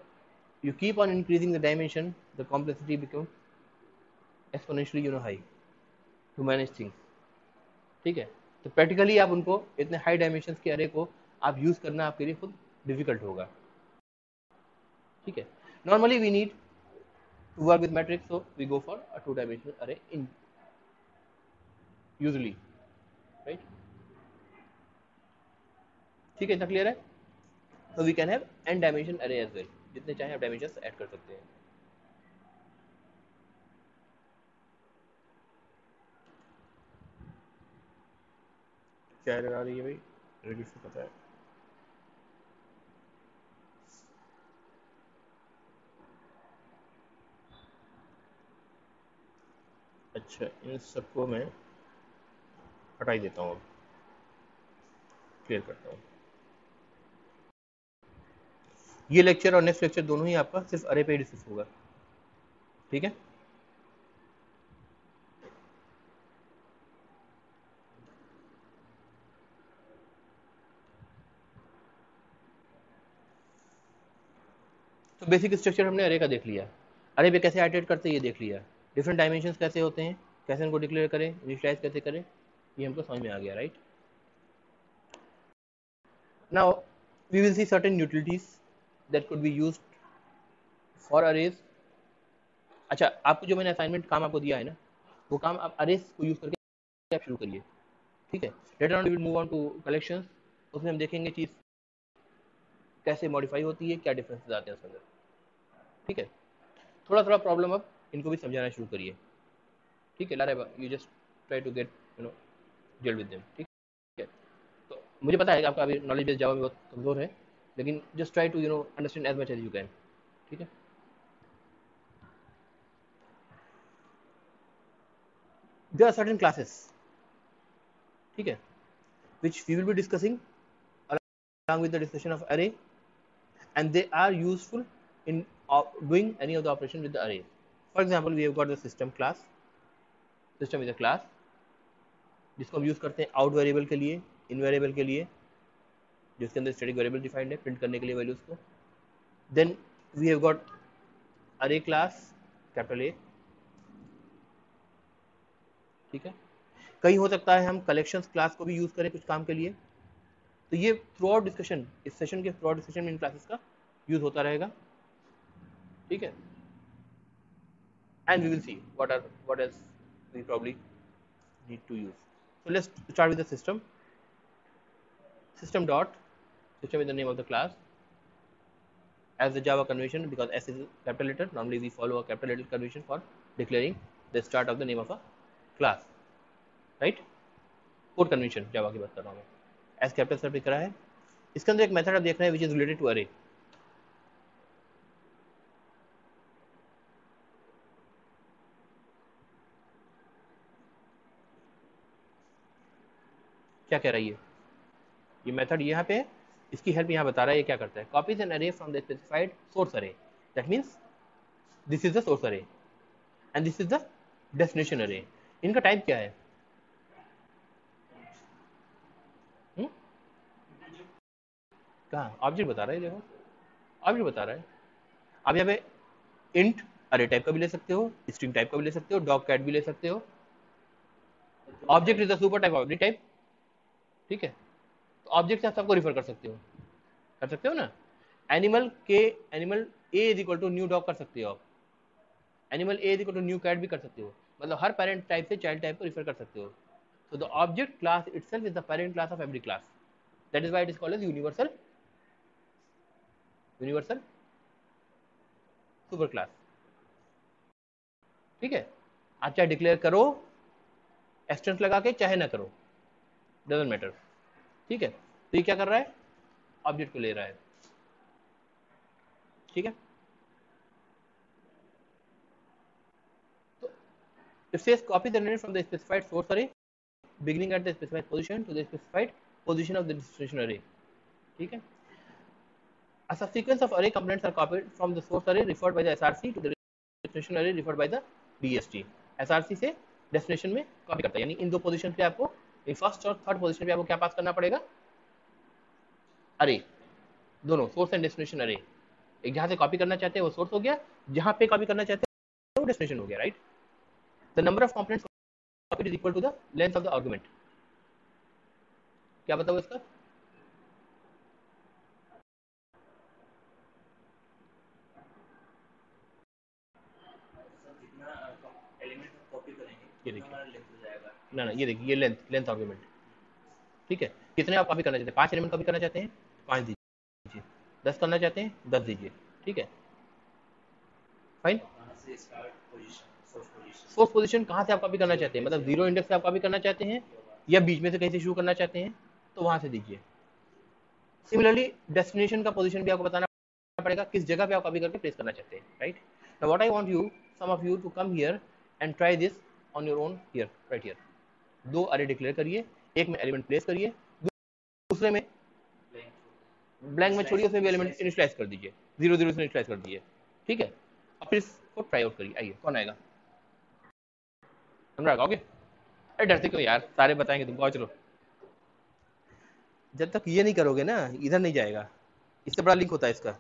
you keep on increasing the dimension the complexity become exponentially you know high to manage thing ठीक है? तो प्रैक्टिकली आप उनको इतने हाई डायमेंशन के अरे को आप यूज़ करना आपके लिए खुद डिफ़िकल्ट होगा। ठीक है? Normally we need to work with matrix so we go for a two dimensional array in usually right ठीक है, इतना क्लियर है? So we can have n dimension array as well, जितने चाहे आप dimensions ऐड कर सकते हैं। क्या आ रही है भाई? रजिस्टर पता है। अच्छा इन सबको मैं हटा ही देता हूँ। क्लियर करता हूँ। ये लेक्चर और नेक्स्ट लेक्चर दोनों ही आपका सिर्फ़ अरे पे डिस्कस होगा। ठीक है? तो बेसिक स्ट्रक्चर हमने अरे का देख लिया। अरे पे कैसे आइटेट करते हैं, ये देख लिया। डिफरेंट डायमेंशन कैसे होते हैं? कैसे उनको डिक्लेयर करें? इनिशियलाइज कैसे करें? ये हमको समझ में आ गया right now we will see certain utilities that could be used for arrays अच्छा आपको जो मैंने असाइनमेंट काम आपको दिया है ना, वो काम आप अरेज को यूज़ करके आप शुरू करिए, ठीक है? Later on will move on to collections उसमें हम देखेंगे चीज़ कैसे मॉडिफाई होती है, क्या डिफरेंसेस आते हैं उसके अंदर, ठीक है? थोड़ा थोड़ा प्रॉब्लम अब इनको भी समझाना शुरू करिए। ठीक है लारे you just try to get you know deal with ठीक है? तो मुझे पता है कि आपका अभी नॉलेज बेस जावा बहुत कमज़ोर है, लेकिन just try to you know understand as much as you can ठीक है? देर आर सर्टन क्लासेस ठीक है which we will be discussing along with the discussion of array, and they are useful in uh, doing any of the operation with the for example, we have got the system class. System is a class. जिसको हम use करते हैं out variable के लिए इन variable के लिए, जिसके अंदर स्टैटिक वेरिएबल डिफाइंड है प्रिंट करने के लिए वैल्यूज़ को. Then we have got array class capital A ठीक है? कहीं हो सकता है हम कलेक्शंस क्लास को भी यूज़ करें कुछ काम के लिए. तो ये थ्रू आउट डिस्कशन इस सेशन के थ्रू आउट डिस्कशन में इन क्लासेस का यूज़ होता रहेगा. ठीक है? And we will see what are what else we probably need to use so let's start with the system system dot system is the name of the class as the java convention because s is capital letter normally we follow a capital letter convention for declaring the start of the name of a class right code convention Java की बात कर रहा हूँ मैं S capital sir लिख रहा है इसके अंदर एक मेथड देख रहे हैं विच इज़ रिलेटेड टू अरे क्या कह रही है? ये मेथड यहाँ पे इसकी हेल्प यहाँ बता रहा है, ये क्या करता है? Copies an array from the specified source array that means this is the source array and this is the destination array इनका टाइप क्या है? कहाँ? ऑब्जेक्ट बता रहा है, देखो। ऑब्जेक्ट बता रहा है। आप यहाँ पे इंट अरे टाइप का भी ले सकते हो स्ट्रिंग टाइप का भी ले सकते हो डॉग कैट भी ले सकते हो। Object is the super type of type ठीक है? तो ऑब्जेक्ट से आप सबको रिफर कर सकते हो। कर सकते हो ना? एनिमल के animal A is equal to new dog कर सकते हो आप। Animal A is equal to new cat भी कर सकते हो। मतलब हर पेरेंट टाइप से चाइल्ड टाइप को रिफर कर सकते हो। so the object class itself is the parent class of every class that is why it is called as universal universal super class ठीक है? आप चाहे डिक्लेयर करो एक्सटेंस लगा के, चाहे ना करो। डजेंट मैटर ठीक है तो ये क्या कर रहा है ऑब्जेक्ट को ले रहा है ठीक है तो says copy the name from the specified source array beginning at the specified position to the specified position of the destination array ठीक है A subsequence of array components are copied from the source array referred by the SRC to the destination array referred by the DST. SRC से destination में copy करता है यानी इन दो position पे आपको फ़र्स्ट और थर्ड पोजिशन पे आपको क्या पास करना पड़ेगा? अरे, दोनों सोर्स एंड डेस्टिनेशन अरे एक जहाँ से कॉपी करना चाहते हैं, वो सोर्स हो गया। जहाँ पे कॉपी करना चाहते हैं, वो डेस्टिनेशन हो गया right the number of components copied is equal to the length of the argument क्या बताओ इसका ये देखिए ना ना, ये देखिए, ये लेंथ लेंथ आर्गुमेंट ठीक है? कितने आप कॉपी करना चाहते हैं? पाँच एलिमेंट कॉपी करना चाहते हैं? पाँच दीजिए। दस करना चाहते हैं? दस दीजिए। ठीक है? फाइन सोर्स पोजीशन कहाँ से आप कॉपी करना चाहते हैं? मतलब ज़ीरो इंडेक्स से आप कॉपी करना चाहते हैं? या बीच में से कहीं से शुरू करना चाहते हैं? तो वहाँ से दीजिए। सिमिलरली डेस्टिनेशन का पोजीशन भी आपको बताना पड़ेगा, किस जगह पे आप कॉपी करके प्लेस करना चाहते हैं right now, what i want you, some of you to come here and try this on your own here right here दो अरे डिक्लेयर करिए, एक में एलिमेंट प्लेस करिए, दूसरे में ब्लैंक में छोड़िए, उसमें भी एलिमेंट इनिशियलाइज कर दीजिए ज़ीरो ज़ीरो से इनिशियलाइज कर दीजिए, ठीक है? अब फिर इसको ट्राई आउट करिए, आइए, कौन आएगा? अनुराग, आओगे? अरे डरते क्यों यार, सारे बताएँगे तुमको चलो। जब तक ये नहीं करोगे ना, इधर नहीं जाएगा, इससे बड़ा लिंक होता है इसका।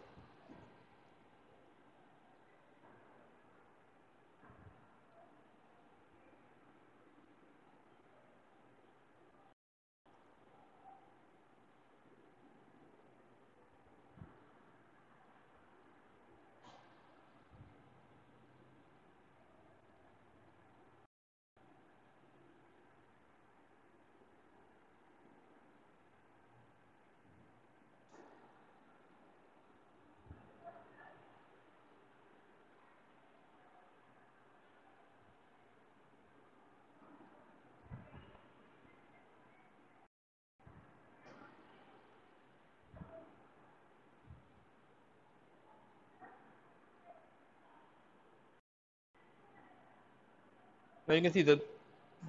Now you can see the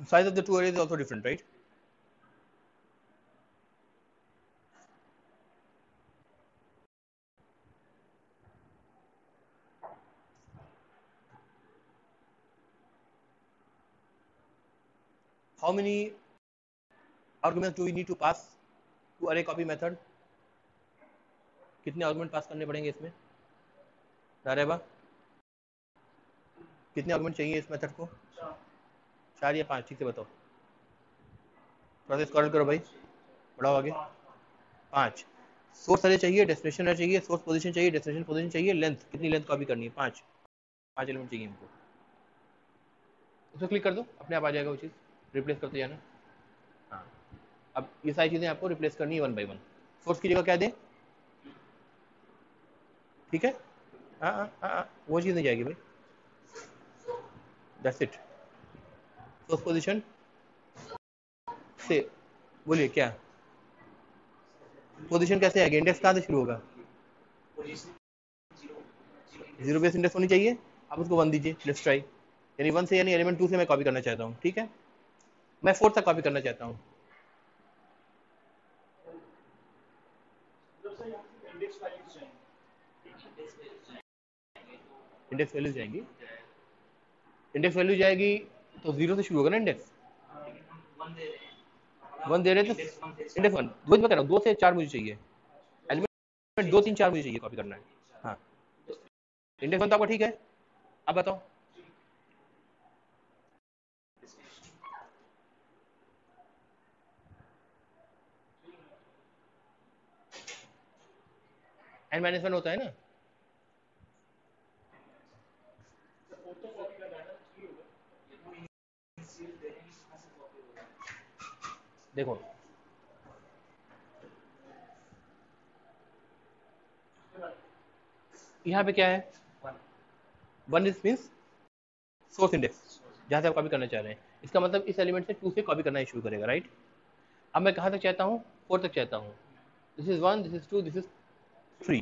size of the two arrays is also different, right? How many arguments do we need to pass to array copy method? कितने आर्गुमेंट पास करने पड़ेंगे इसमें नारेबा कितने आर्गुमेंट चाहिए इस मेथड को चार या पाँच, ठीक से बताओ। थोड़ा सा स्क्रॉल करो भाई, बढ़ाओ आगे। पाँच। सोर्स अरे चाहिए डेस्टिनेशन अरे चाहिए सोर्स पोजीशन चाहिए डेस्टिनेशन पोजीशन चाहिए लेंथ कितनी लेंथ कॉपी करनी है? पाँच। पाँच एलिमेंट चाहिए हमको। उसमें क्लिक कर दो, अपने आप आ जाएगा वो चीज़। रिप्लेस करते जाना। हाँ। अब ये सारी चीज़ें आपको रिप्लेस करनी है वन बाई वन सोर्स की जगह क्या दें? ठीक है? हाँ हाँ हाँ वो चीज़ नहीं जाएगी भाई। दैट्स इट सोर्स पोजीशन से, बोलिए, क्या? पोजीशन कैसे आएगी इंडेक्स कहाँ से शुरू होगा? ज़ीरो बेस इंडेक्स होनी चाहिए। आप उसको वन दीजिए लेट्स ट्राई यानी वन से, यानी एलिमेंट टू से मैं कॉपी करना चाहता हूँ, ठीक है? मैं फोर तक कॉपी करना चाहता हूँ। इंडेक्स वैल्यू जाएँगी। इंडेक्स वैल्यू जाएगी। तो ज़ीरो से शुरू होगा ना इंडेक्स वन दे रहे तो इंडेक्स वन दो मैं कह रहा हूँ दो से चार मुझे चाहिए। एलिमेंट दो तीन चार मुझे चाहिए कॉपी करना है। हाँ। इंडेक्स वन तो आपका ठीक है। आप बताओ। एन माइनस वन होता है ना? देखो। यहाँ पे क्या है? One is means source index जहाँ से आप कॉपी करना चाह रहे हैं। इसका मतलब इस एलिमेंट से टू से कॉपी करना शुरू करेगा राइट अब मैं कहाँ तक चाहता हूँ? फोर तक चाहता हूँ। This is one this is two this is three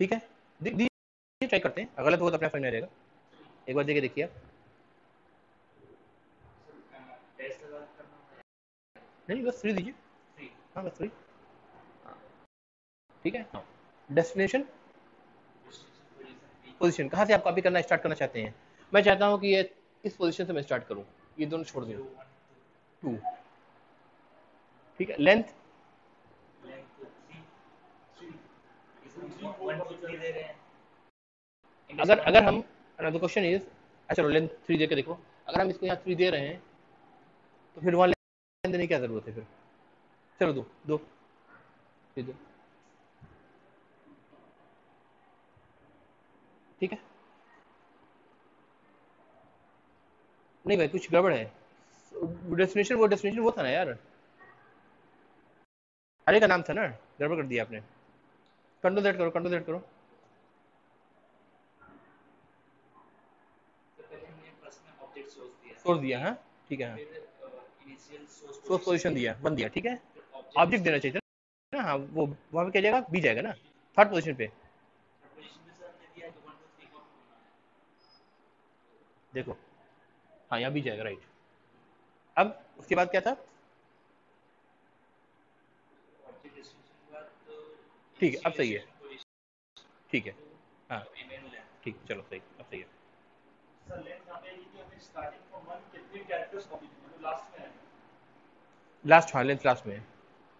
ठीक है? ट्राई करते हैं। अगर गलत होगा तो अपने फाइन में रहेगा। एक बार देखिए देखिए नहीं बस थ्री दीजिए हाँ बस थ्री ठीक है? डेस्टिनेशन पोजीशन कहाँ से आप कॉपी करना स्टार्ट करना चाहते हैं? मैं चाहता हूँ कि ये इस पोजीशन से मैं स्टार्ट करूँ। ये दोनों छोड़ दूँ। टू ठीक है? लेंथ अगर अगर हम क्वेश्चन इज़ अच्छा लेंथ थ्री दे के देखो। अगर हम इसको यहाँ थ्री दे रहे हैं तो फिर वहाँ लेंथ देने की क्या ज़रूरत है फिर? चलो दो दो। ठीक है? नहीं भाई कुछ गड़बड़ है। डेस्टिनेशन वो डेस्टिनेशन वो था ना यार। अरे का नाम था ना गड़बड़ कर दिया आपने। कंट्रोल जेड करो कंट्रोल जेड करो। सोर्स दिया। हाँ? ठीक है हाँ। सोर्स पोजीशन दिया वन दिया ठीक है? ऑब्जेक्ट देना चाहिए था ना? हाँ वो वहाँ पे क्या जाएगा? बी जाएगा ना? थर्ड पोजीशन पे। देखो। हाँ यहाँ बी जाएगा राइट अब उसके बाद क्या था? तो ठीक है, अब सही है। ठीक है। हाँ। ठीक चलो सही अब सही है। लास्ट हाँ लेंथ लास्ट में।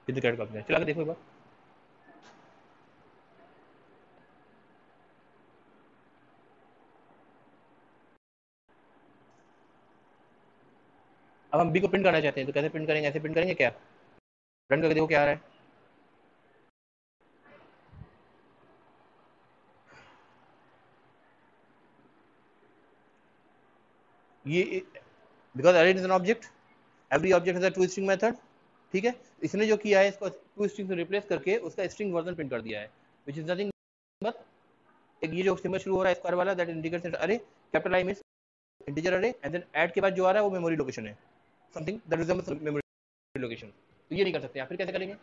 कैरेट कॉपी है चला के देखो एक बार। अब हम बी को प्रिंट करना चाहते हैं तो कैसे प्रिंट करेंगे? ऐसे प्रिंट करेंगे क्या? रन करके देखो क्या आ रहा है। ये because array is an object every object has a to string method ठीक है? इसने जो किया है, इसको टू स्ट्रिंग से रिप्लेस करके उसका स्ट्रिंग वर्जन प्रिंट कर दिया है व्हिच इज़ नथिंग बट एक ये जो सिंबल शुरू हो रहा है स्क्वायर वाला that indicates array capital I means integer array and then at के बाद जो आ रहा है, वो मेमोरी लोकेशन है। Something that resembles memory location तो ये नहीं कर सकते, आप फिर कैसे करेंगे?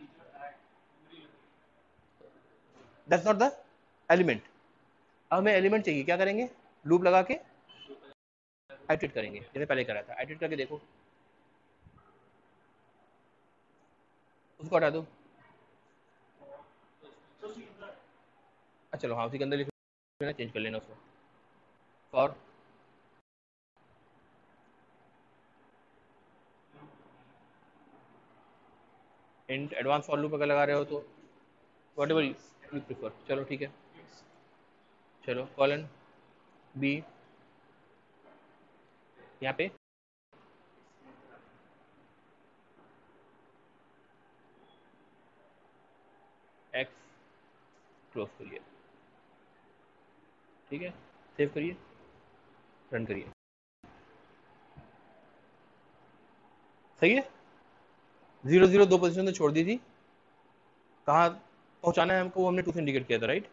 दैट्स नॉट द एलिमेंट अब हमें एलिमेंट चाहिए, क्या करेंगे? लूप लगा के आइट्रेट करेंगे, जैसे पहले करा था आइट्रेट करके देखो। उसको हटा दो। अच्छा चलो हाँ उसी के अंदर लिख लेना चेंज कर लेना उसको। For int advance for loop अगर लगा रहे हो तो वट एवर यू प्रिफर चलो, ठीक है। चलो कॉलन बी यहाँ पे? एक्स क्लोज करिए। ठीक है? सेव करिए। रन करिए। सही है? ज़ीरो ज़ीरो दो पोजीशन तो छोड़ दी थी कहाँ पहुंचाना है हमको? वो हमने टू से इंडिकेट किया था राइट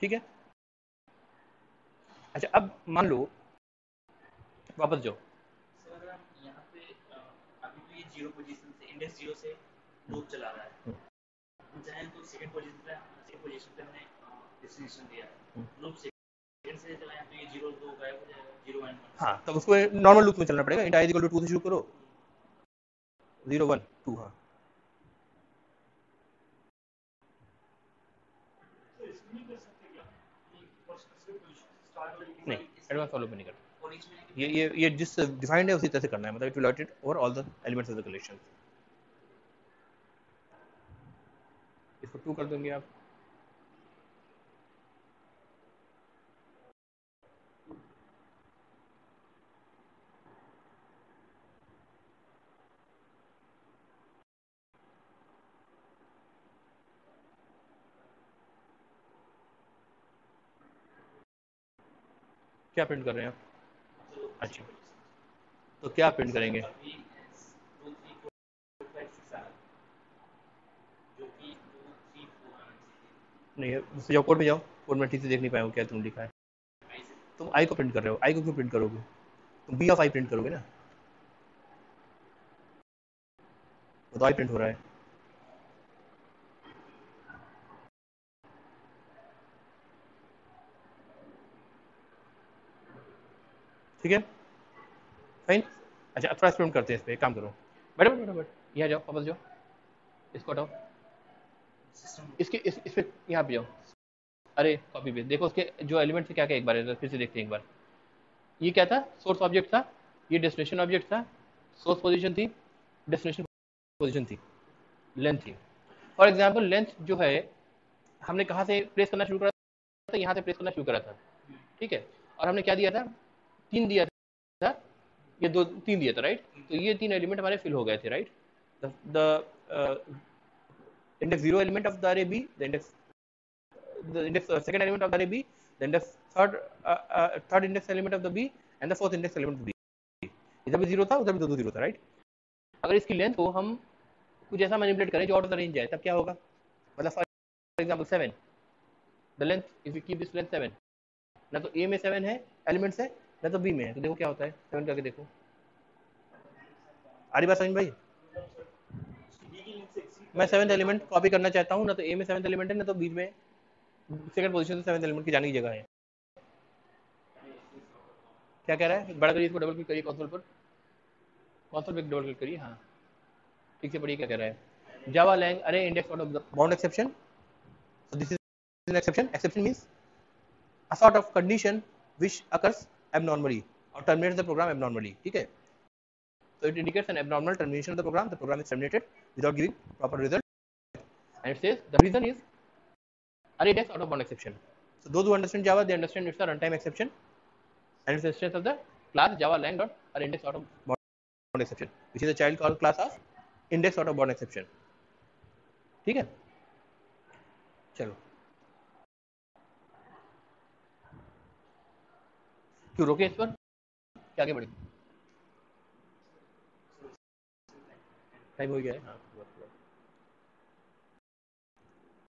ठीक है? अच्छा अब मान लो वापस जाओ। सर अगर हम यहाँ पे अभी ये ज़ीरो पोजीशन से इंडेक्स ज़ीरो से लूप चला रहा है। हम्म। हम चाहें तो सेकंड पोजीशन पे सेकंड पोजीशन पे हमने डेस्टिनेशन दिया हम्म। लूप सेकंड से चलाएँ तो ये ज़ीरो दो गायब हो जाएगा ज़ीरो एंड वन हाँ तब उसको नॉर्मल लूप में चलना पड़ेगा। इक्वल टू टू से शुरू करो। ज़ीरो वन टू हाँ। तो इसमें नहीं कर सकते क्या? कि फ़र्स्ट से स्टार्ट नहीं एडवांस फॉलो में नहीं करना और इसमें है कि ये ये ये जिस डिफाइंड है उसी तरह से करना है मतलब it will over all the elements of the collection इसको टू कर देंगे आप. क्या प्रिंट कर रहे हैं आप? अच्छा। तो क्या प्रिंट करेंगे? नहीं जाओ कोड में जाओ। कोड में ठीक से देख नहीं पाया क्या तुम लिखा है? तुम आई को प्रिंट कर रहे हो। आई को क्यों प्रिंट करोगे? तुम बी ऑफ़ आई प्रिंट करोगे ना? तो आई प्रिंट हो रहा है। ठीक है? फाइन अच्छा थोड़ा एक्सपेरिमेंट करते हैं इस पे एक काम करो। बैठो बैठो बैठो यहाँ जाओ वापस जाओ। इसको हटाओ। इसके इस, इस पे यहाँ पे जाओ। अरे कॉपी पे देखो उसके जो एलिमेंट थे क्या क्या एक बार फिर से देखते हैं एक बार। ये क्या था? सोर्स ऑब्जेक्ट था। ये डेस्टिनेशन ऑब्जेक्ट था। सोर्स पोजीशन थी। डेस्टिनेशन पोजीशन थी। लेंथ थी। फॉर एग्जांपल लेंथ जो है हमने कहाँ से प्लेस करना शुरू करा था? यहाँ से प्लेस करना शुरू करा था। ठीक है? और हमने क्या दिया था? तीन दिया था ये दो तीन दिया था राइट तो ये तीन एलिमेंट हमारे फिल हो गए थे right the index zero element of the array B, the index the index uh, second element of the array B, the index third uh, uh, third index element of the B and the fourth index element of B. इधर भी zero था उधर भी दो दो zero था right अगर इसकी लेंथ को हम कुछ ऐसा मैनिपुलेट करें जो आउट ऑफ़ द रेंज जाए तब क्या होगा मतलब for example seven the length if you keep this length seven ना तो ए में सेवन है एलिमेंट्स है ना तो बी में है तो देखो क्या होता है। सेवन करके देखो। आ रही बात समझ भाई? मैं सेवन्थ एलिमेंट कॉपी करना चाहता हूँ, ना तो ए में सेवन्थ एलिमेंट है, ना तो बीच में। सेकंड पोजीशन से सेवन्थ एलिमेंट की जाने की जगह है। क्या कह रहा है? बड़ा करिए, इसको डबल क्लिक करिए कंसोल पर। कंसोल पे डबल क्लिक करिए हाँ। ठीक से पढ़िए क्या कह रहा है। Java lang array index of bound exception this is an exception exception means a sort of condition which occurs abnormally or terminates the program abnormally है so it indicates an abnormal termination of the program the program is terminated without giving proper result and it says the reason is array index out of bound exception so those who understand java they understand it's a runtime exception and it's the instance of the class java lang dot array index out of bound exception which is a child called class of index out of bound exception ठीक है चलो क्यों रोके इस पर? क्या आगे बढ़े? टाइम हो गया है हाँ।